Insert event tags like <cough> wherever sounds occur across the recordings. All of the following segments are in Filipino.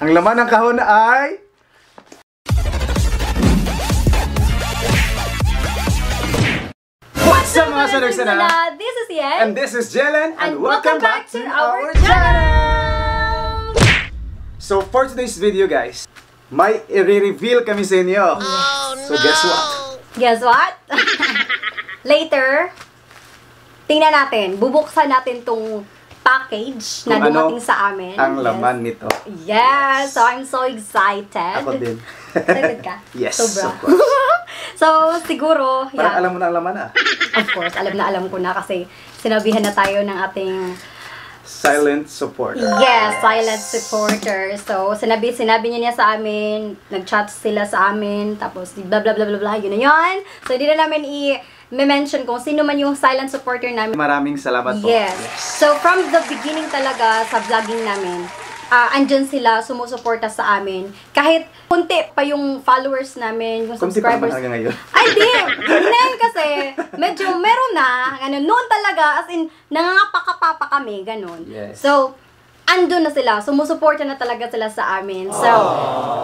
Ang laman ng kahon ay... What's up mga sanag sana? This is Yen. And this is Jelen and, And welcome back to our channel! So for today's video guys, may i-reveal kami sa inyo. so guess what? Guess what? <laughs> Later, tingnan natin. Bubuksan natin tong package na Kung ano dumating sa amin. Ang Yes. laman nito. Yes! So, I'm so excited. Ako din. Excited ka? <laughs> Yes, Sobra. of course. <laughs> so, siguro, Parang yeah. alam mo na ang laman ah. Of course, alam na alam ko na kasi sinabihan na tayo ng ating Silent supporter. Yes, silent supporter. So, sinabi, sinabi niya niya sa amin, nag-chat sila sa amin, tapos blah blah blah blah blah, yun na yun. So, hindi na namin i-mention kung sino man yung silent supporter namin. Maraming salamat po. Yes. So, from the beginning talaga sa vlogging namin, ah andyan sila, sumusuporta sa amin. Kahit kunti pa yung followers namin, yung Kunti pa subscribers. ngayon. <laughs> Ay, di. Ngayon kasi, medyo meron na. Ano, noon talaga, as in, nangangapakapapa kami, ganun. Yes. So, andun na sila. Sumusuporta na talaga sila sa amin. So,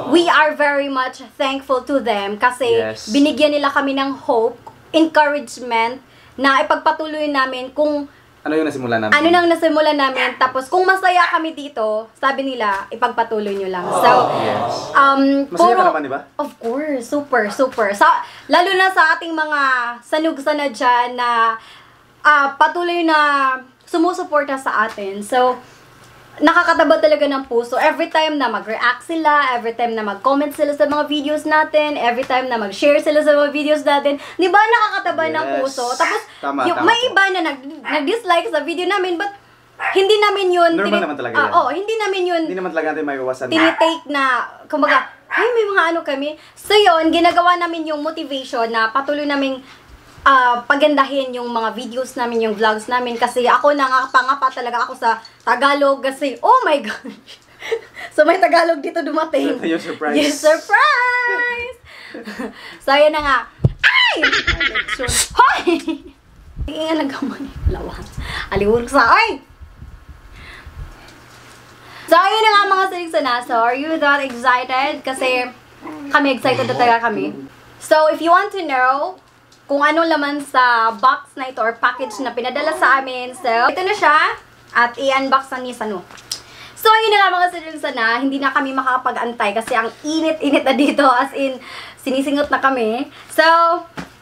we are very much thankful to them kasi Yes. binigyan nila kami ng hope, encouragement, na ipagpatuloy namin kung Ano yung nasimula namin? ano nang nasimulan namin. Tapos, kung masaya kami dito, sabi nila, ipagpatuloy nyo lang. So, Yes. um, Masaya ka naman, di ba? Of course, super, super. Sa, lalo na sa ating mga sanug-sana dyan na ah, patuloy na sumusuporta sa atin. So, nakakataba talaga ng puso. Every time na mag-react sila, every time na mag-comment sila sa mga videos natin, every time na mag-share sila sa mga videos natin, di ba nakakataba ng Yes. puso? Tapos, Tama, yung, tama may po. iba na nag, nag-dislike sa video namin, but hindi namin yun, Normal naman talaga yan. oo, hindi namin yun Hindi naman talaga natin maiwasan. tinitake na, kumbaga, ay, may mga ano kami. So, yun, ginagawa namin yung motivation na patuloy naming ah, pagandahin yung mga videos namin, yung vlogs namin. Kasi ako nangapangapa talaga ako sa Tagalog kasi, oh my gosh! <laughs> so, may Tagalog dito dumating. Ito <laughs> yung surprise. Yes, surprise! <laughs> so, ayan na nga. Ay! Hoy! Hindi nga nagkamay. Lawan. Aliwag sa, ay! So, ayun na nga mga sinig So, are you that excited? Kasi kami excited na talaga kami. So, if you want to know kung anong laman sa box na ito or package na pinadala sa amin, so, ito na siya at i-unbox na ni Sanu. So, ayun na nga mga sinig na hindi na kami makakapag-antay kasi ang init-init na dito as in sinisingot na kami. So,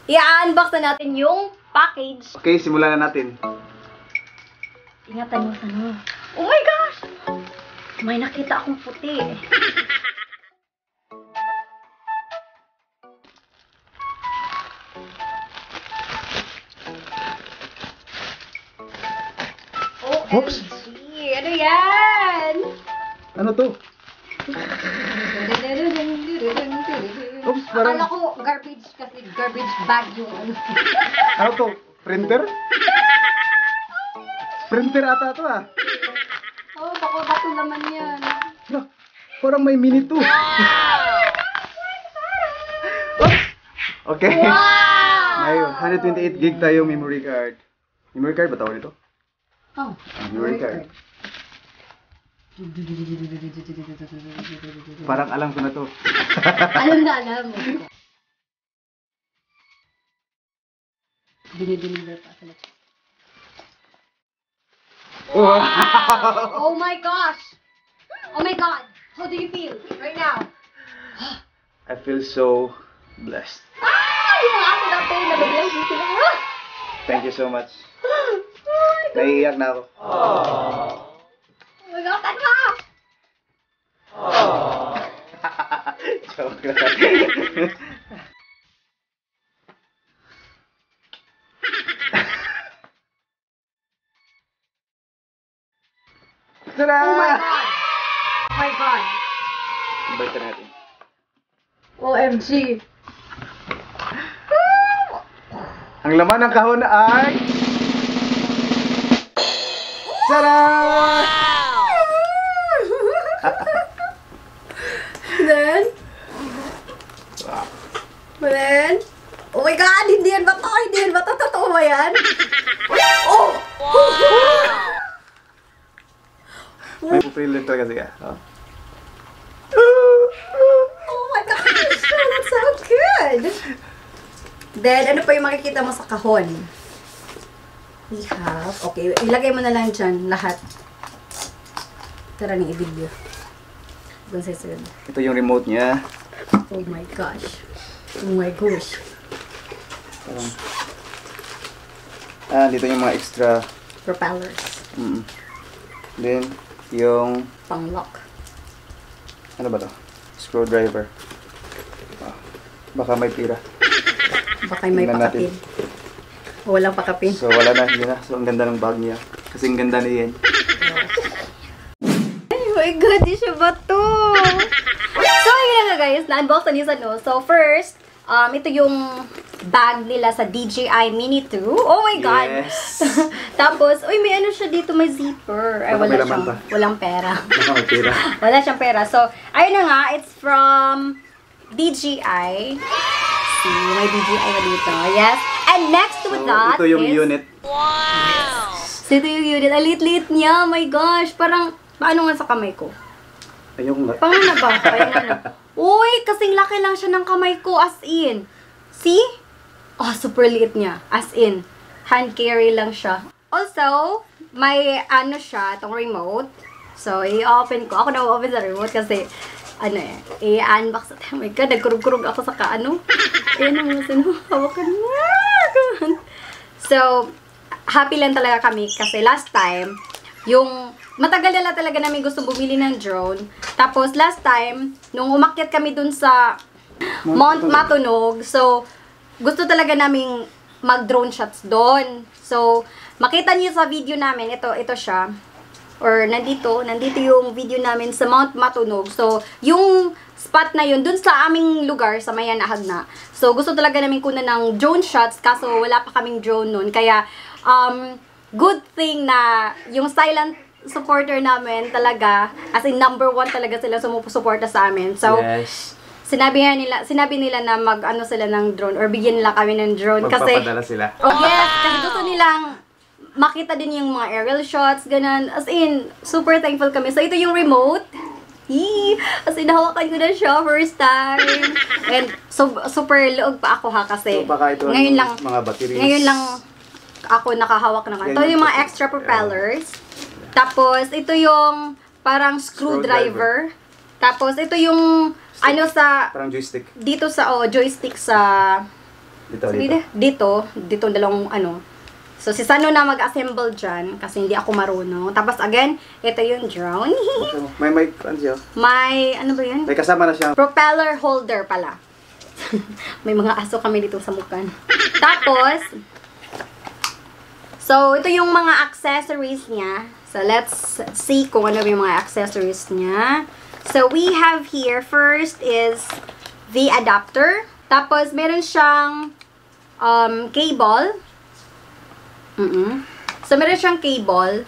i-unbox na natin yung package. Okay, simulan na natin. Ingatan mo Sanu. Oh my gosh! May nakita akong puti. Oops. <laughs> Ano to? Oops, parang- Akala ko garbage kasi garbage bag yung ano. <laughs> Ano to? Printer? Printer ata to ah. Oh, baka bato naman yan. Hala, Parang may mini to. Oops. Okay. Wow! May 128 gig tayo memory card. Memory card ba tawag nito? Oh, Memory card. Parang alam ko na to. <laughs> alam na alam mo. Dinideliver pa sila. Wow! Oh my gosh! Oh my god! How do you feel right now? I feel so blessed. Ah! Yung mga nabigyan sila. Ah! Thank you so much. <gasps> Oh! Naiiyak na ako. Oh Joke lang. Tada! Oh my god! Oh my god! Balikan natin. OMG! Ang laman ng kahon ay... Tada! Then? Man! Oh my God! Hindi yan ba to? Hindi yan ba to? Totoo ba yan? <laughs> Oh! Wow! May pupilin talaga siya. Oh. oh my gosh! That sounds good! Then, ano pa yung makikita mo sa kahon? We have... Okay, ilagay mo na lang dyan lahat. Tara ni i-video. Ito yung remote niya. Oh my gosh. Oh my gosh. Parang, ah, dito yung mga extra. Propellers. Mm. Then, yung, Pang-lock. ano ba to? Screwdriver. Ah, baka may tira. Baka may Tingnan natin. pakapin. O, walang pakapin. So, wala na. Yun na. So, ang ganda ng bag niya. Kasi ang ganda ni Ian. Ay, my God, di siya ba to? so, yun na guys, na-unbox na niya sa no. So, first, um, ito yung bag nila sa DJI Mini 2. Oh my God! Yes! <laughs> Tapos, uy, may ano siya dito, may zipper. Ay, wala siyang, pa. walang pera. May tira. <laughs> wala siyang pera. So, ayun na nga, it's from DJI. See, may DJI na dito. Yes. And next So, with that ito yung is... unit. So, ito yung unit. Ang liit-liit niya. My gosh. Parang, paano nga sa kamay ko? Ayun nga. Paano na ba? <laughs> Paano na? Uy, kasing laki lang siya ng kamay ko. As in. See? Oh, super liit niya. As in. Hand carry lang siya. Also, may ano siya, itong remote. So, i-open ko. Ako na open sa remote kasi, ano eh, i-unbox. Oh my God, nagkurug-kurug ako sa kaano. <laughs> Ayan ang sino. Hawakan mo. <laughs> So, happy lang talaga kami kasi last time, yung matagal na lang talaga namin gusto bumili ng drone. Tapos last time, nung umakyat kami dun sa Mount Matunog, so gusto talaga naming mag-drone shots doon. So, makita niyo sa video namin, ito, ito siya. Or nandito, nandito yung video namin sa Mount Matunog. So, yung spot na yun, dun sa aming lugar, sa Mayanahag na. So, gusto talaga namin kunan ng drone shots, kaso wala pa kaming drone nun. Kaya, um, good thing na yung silent supporter namin talaga, as in number one talaga sila sumusuporta sa amin. So, yes. sinabi nga nila, sinabi nila na mag ano sila ng drone or bigyan nila kami ng drone kasi sila. Oh yes, kasi gusto nilang makita din yung mga aerial shots, ganun. As in, super thankful kami. So, ito yung remote. Yee! As in, hawakan ko na siya first time. And, so, super loog pa ako ha kasi So, baka ito ngayon ang lang, mga batteries. ngayon lang ako nakahawak ng Yan Ito yung mga extra propellers. Tapos, ito yung parang screwdriver. Tapos, ito yung ano sa Parang joystick. dito sa oh, joystick sa Dito, Sabi dito. dito, dito dalawang ano. So, si Sano na mag-assemble dyan kasi hindi ako marunong. Tapos, again, ito yung drone. May may ano siya? May, ano ba yun? May kasama na siya. Propeller holder pala. <laughs> May mga aso kami dito sa mukan. Tapos, so, ito yung mga accessories niya. So, let's see kung ano yung mga accessories niya. So, we have here, first is the adapter. Tapos, meron siyang um, cable. Mm So, meron siyang cable.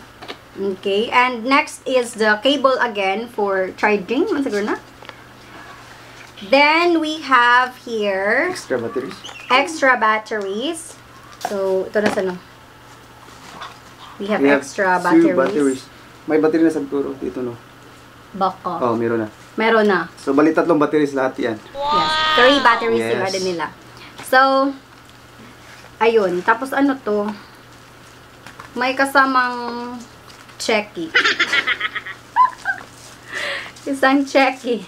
Okay. And next is the cable again for charging. Siguro na. Then, we have here Extra batteries. extra batteries. So, ito na sa no. We have We have extra two batteries. May battery na sa turo dito, no? Baka. Oh, meron na. Meron na. So, bali tatlong batteries lahat yan. Yes. Three batteries yung Yes. ano nila. So, ayun. Tapos ano to? May kasamang checky. <laughs> Isang checky.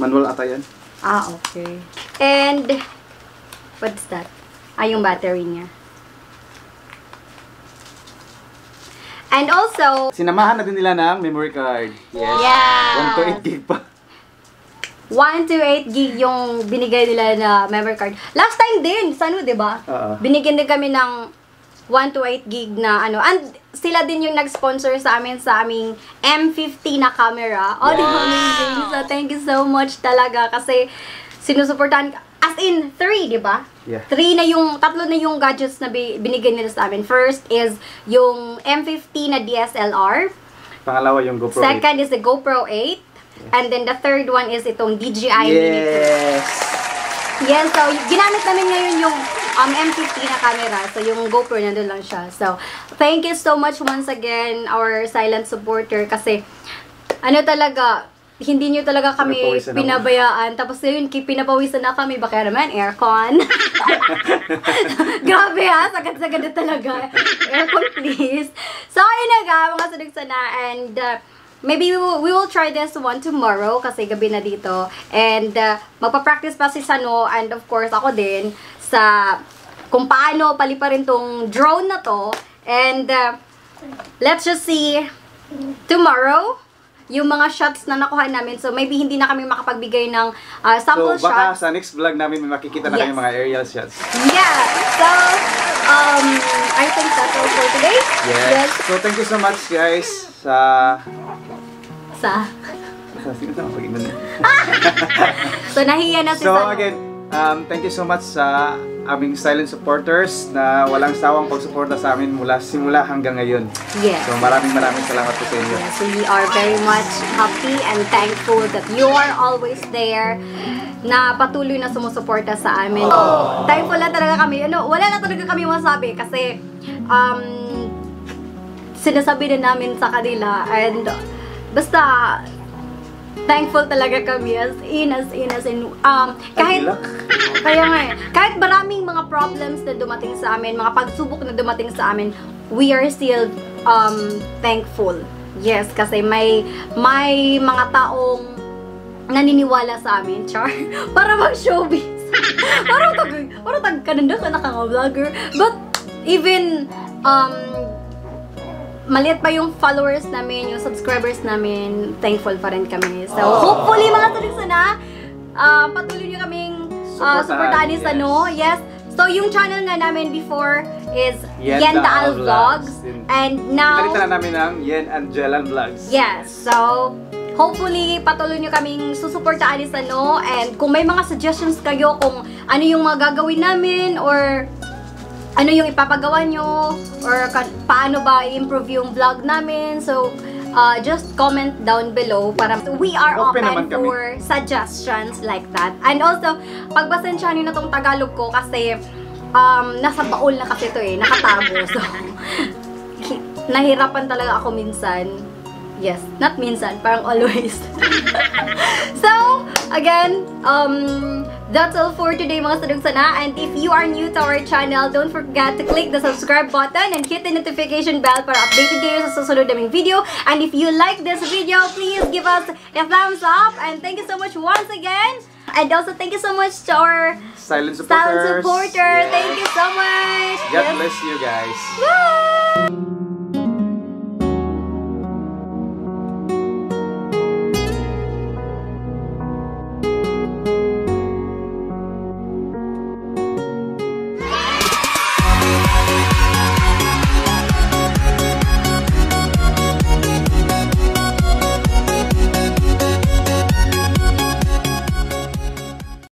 Manual ata yan. Ah, okay. And, what's that? Ah, yung battery niya. And also, Sinamahan na din nila ng memory card. Yes. yeah. 1 to 8 gig pa. 1 to 8 gig yung binigay nila na memory card. Last time din, sa ano, di ba? Oo. Binigyan din kami ng 1 to 8 gig na ano. And sila din yung nag-sponsor sa amin sa aming M50 na camera. Oh, di ba amazing? So, thank you so much talaga kasi sinusuportahan in, 3, di ba? Yeah. 3 na yung, tatlo na yung gadgets na bi- binigay nila sa amin. First is yung M50 na DSLR. Pangalawa yung GoPro 8. Second is the GoPro 8. And then the third one is itong DJI Mini 2. Yes! Yes, so ginamit namin ngayon yung um, M50 na camera. So yung GoPro nandun lang siya. So thank you so much once again our silent supporter kasi ano talaga hindi nyo talaga kami Pinapawisan ako. pinabayaan. Tapos yun, pinapawisan na kami. Baka naman, aircon. <laughs> Grabe ha, sagad-sagad na talaga. Aircon please. So, ayun na nga, mga sunod sana. And uh, maybe we will, we will try this one tomorrow kasi gabi na dito. And uh, magpa-practice pa si Sano and of course ako din sa kung paano paliparin tong drone na to. And uh, let's just see tomorrow yung mga shots na nakuha namin. So, maybe hindi na kami makapagbigay ng uh, So, sample baka shots. sa next vlog namin may makikita na Yes. kayong mga aerial shots. Yeah. So, um, I think that's all for today. Yes. So, thank you so much guys sa... Sa, sa sino sa niyo? <laughs> so, nahiya na si So Sano. again, um, thank you so much sa aming silent supporters na walang sawang pagsuporta sa amin mula simula hanggang ngayon. Yes. So maraming maraming salamat po sa inyo. Yes, we are very much happy and thankful that you are always there na patuloy na sumusuporta sa amin. Thankful na talaga kami. Ano, wala na talaga kami masabi kasi um, sinasabi na namin sa kanila and basta thankful talaga kami as in, as in, as in. Um, kahit, <laughs> kaya nga eh, kahit maraming mga problems na dumating sa amin, mga pagsubok na dumating sa amin, we are still um, thankful. Yes, kasi may may mga taong naniniwala sa amin, char, <laughs> para mag-showbiz. <laughs> parang tag, parang tag kananda ka nakaka-vlogger. But, even, um, maliit pa yung followers namin, yung subscribers namin, thankful pa rin kami. So, hopefully, mga tulis na, uh, patuloy nyo kaming uh, Supportahan, supportahan yes. Sano. Yes. So, yung channel nga namin before is Yen Yen Daal Vlogs. Vlogs. And now, Pinalitan na namin ng Yen Angelan Vlogs. Yes. So, hopefully, patuloy nyo kaming susuportaan ni Sano. And kung may mga suggestions kayo kung ano yung mga gagawin namin or ano yung ipapagawa nyo or paano ba i-improve yung vlog namin. So, uh, just comment down below para we are Open open, kami. for suggestions like that. And also, pagbasensyahan nyo na tong Tagalog ko kasi um, nasa baul na kasi to eh, nakatago. <laughs> So, <laughs> nahirapan talaga ako minsan. Yes, not minsan, parang always. <laughs> so, again, um, that's all for today mga sadong sana. And if you are new to our channel, don't forget to click the subscribe button and hit the notification bell para updated kayo sa susunod naming video. And if you like this video, please give us a thumbs up. And thank you so much once again. And also, thank you so much to our Silent supporters. silent supporter. Yes. Thank you so much. God Yes. bless you guys. Bye!